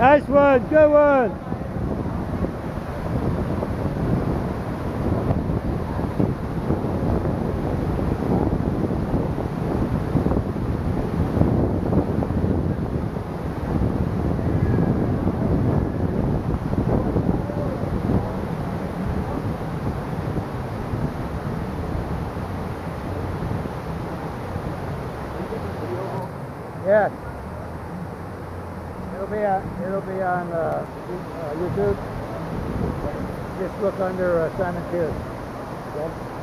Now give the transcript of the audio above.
Nice one, good one. Yes. It'll be on, it'll be on uh, uh, YouTube. Just look under uh, Simon Pearce. Okay?